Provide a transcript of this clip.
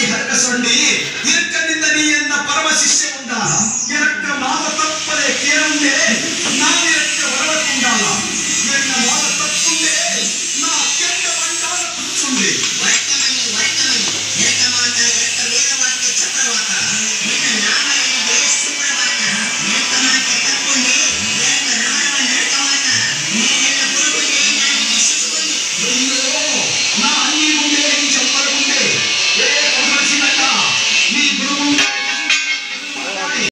ಹರಕಸೊಂಡಿ